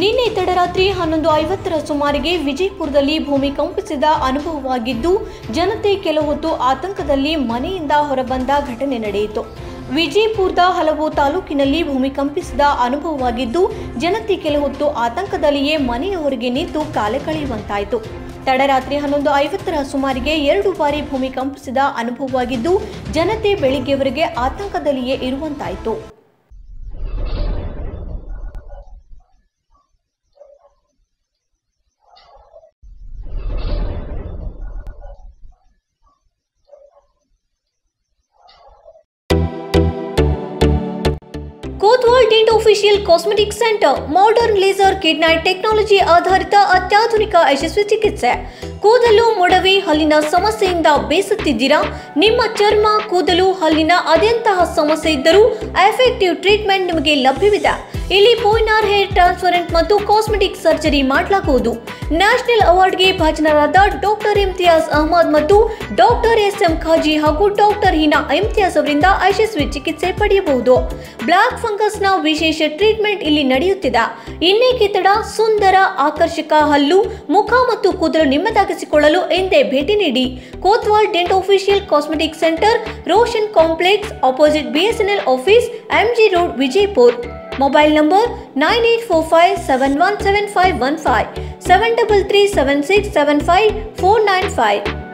ನಿನ್ನೆ ತಡರಾತ್ರಿ ಹನ್ನೊಂದು ಐವತ್ತರ ಸುಮಾರಿಗೆ ವಿಜಯಪುರದಲ್ಲಿ ಭೂಮಿ ಕಂಪಿಸಿದ ಅನುಭವವಾಗಿದ್ದು, ಜನತೆ ಕೆಲ ಹೊತ್ತು ಆತಂಕದಲ್ಲಿ ಮನೆಯಿಂದ ಹೊರಬಂದ ಘಟನೆ ನಡೆಯಿತು. ವಿಜಯಪುರದ ಹಲವು ತಾಲೂಕಿನಲ್ಲಿ ಭೂಮಿ ಕಂಪಿಸಿದ ಅನುಭವವಾಗಿದ್ದು, ಜನತೆ ಕೆಲ ಹೊತ್ತು ಆತಂಕದಲ್ಲಿಯೇ ಮನೆಯ ಹೊರಗೆ ನಿಂತು ಕಾಲ ಕಳೆಯುವಂತಾಯಿತು. ತಡರಾತ್ರಿ ಹನ್ನೊಂದು ಐವತ್ತರ ಸುಮಾರಿಗೆ ಎರಡು ಬಾರಿ ಭೂಮಿ ಕಂಪಿಸಿದ ಅನುಭವವಾಗಿದ್ದು, ಜನತೆ ಬೆಳಿಗ್ಗೆವರೆಗೆ ಆತಂಕದಲ್ಲಿಯೇ ಇರುವಂತಾಯಿತು. Kotwal dent official cosmetic centre modern laser ಕಿಡ್ನೈಟ್ technology ಆಧಾರಿತ ಅತ್ಯಾಧುನಿಕ ಯಶಸ್ವಿ ಚಿಕಿತ್ಸೆ. ಕೂದಲು, ಮೊಡವೆ, ಹಲ್ಲಿನ ಸಮಸ್ಯೆಯಿಂದ ಬೇಸುತ್ತಿದ್ದೀರಾ? ನಿಮ್ಮ ಚರ್ಮ, ಕೂದಲು, ಹಲ್ಲಿನ ಅದೆಂತಹ ಸಮಸ್ಯೆ ಇದ್ದರೂ ಎಫೆಕ್ಟಿವ್ ಟ್ರೀಟ್ಮೆಂಟ್ ನಿಮಗೆ ಲಭ್ಯವಿದೆ. ಇಲ್ಲಿ ಪೋಯ್ನಾರ್ ಹೇರ್ ಟ್ರಾನ್ಸ್ಪರೆಂಟ್ ಮತ್ತು ಕಾಸ್ಮೆಟಿಕ್ ಸರ್ಜರಿ ಮಾಡಲಾಗುವುದು. ನ್ಯಾಷನಲ್ ಅವಾರ್ಡ್ಗೆ ಭಾಜನರಾದ ಡಾಕ್ಟರ್ ಇಮ್ತಿಯಾಸ್ ಅಹಮದ್ ಮತ್ತು ಡಾಕ್ಟರ್ ಎಸ್ ಎಂ ಖಾಜಿ ಹಾಗೂ ಡಾಕ್ಟರ್ ಹೀನಾ ಇಮ್ತಿಯಾಸ್ ಅವರಿಂದ ಯಶಸ್ವಿ ಚಿಕಿತ್ಸೆ ಪಡೆಯಬಹುದು. ಬ್ಲಾಕ್ ಫಂಗಸ್ನ ವಿಶೇಷ ಟ್ರೀಟ್ಮೆಂಟ್ ಇಲ್ಲಿ ನಡೆಯುತ್ತಿದೆ. ಇನ್ನೇಕೆ ಕಿತ್ತಡ ಸುಂದರ, ಆಕರ್ಷಕ ಹಲ್ಲು, ಮುಖ ಮತ್ತು ಕೂದಲು ನಿಮ್ಮದಾಗಿಸಿಕೊಳ್ಳಲು ಎಂದೇ ಭೇಟಿ ನೀಡಿ. Kotwal dent official cosmetic centre, Roshan complex, opposite BSNL office, MG road, Vijayapur. Mobile number nine eight four five seven one seven five one five, seven double three seven six seven five four nine five.